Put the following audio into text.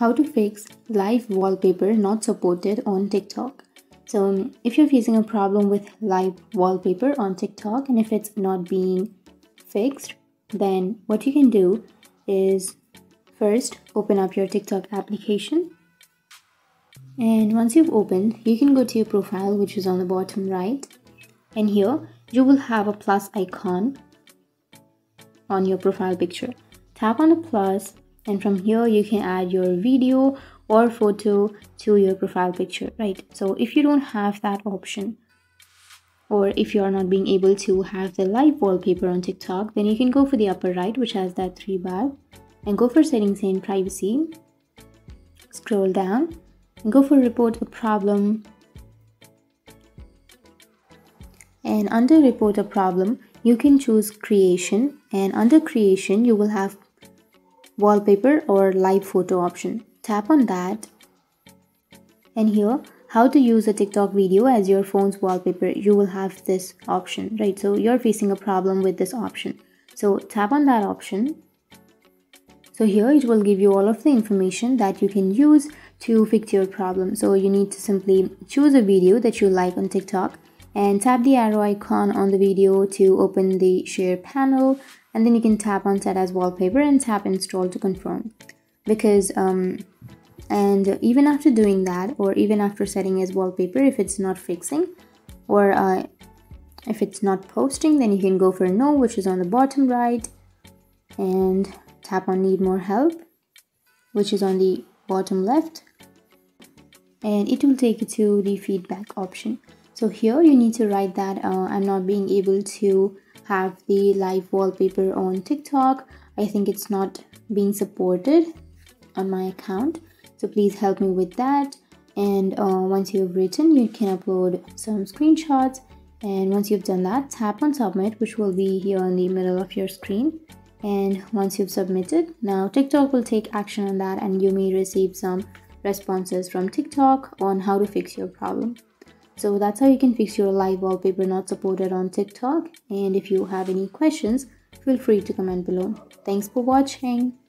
how to fix live wallpaper not supported on TikTok. So um, if you're facing a problem with live wallpaper on TikTok and if it's not being fixed, then what you can do is first open up your TikTok application. And once you've opened, you can go to your profile, which is on the bottom right. And here you will have a plus icon on your profile picture. Tap on the plus and from here you can add your video or photo to your profile picture right? So if you don't have that option or if you are not being able to have the live wallpaper on tiktok then you can go for the upper right which has that three bar and go for settings and privacy scroll down and go for report a problem. And under report a problem you can choose creation and under creation you will have wallpaper or live photo option. Tap on that. And here how to use a TikTok video as your phone's wallpaper. You will have this option right? So you're facing a problem with this option. So tap on that option. So here it will give you all of the information that you can use to fix your problem. So you need to simply choose a video that you like on TikTok and tap the arrow icon on the video to open the share panel and then you can tap on set as wallpaper and tap install to confirm. Because um and even after doing that or even after setting as wallpaper if it's not fixing or uh, if it's not posting then you can go for no which is on the bottom right and tap on need more help which is on the bottom left. And it will take you to the feedback option. So here you need to write that uh, i'm not being able to have the live wallpaper on TikTok. I think it's not being supported on my account. So please help me with that. And uh, once you've written, you can upload some screenshots. And once you've done that, tap on submit, which will be here in the middle of your screen. And once you've submitted, now TikTok will take action on that and you may receive some responses from TikTok on how to fix your problem. So that's how you can fix your live wallpaper not supported on TikTok. And if you have any questions, feel free to comment below. Thanks for watching.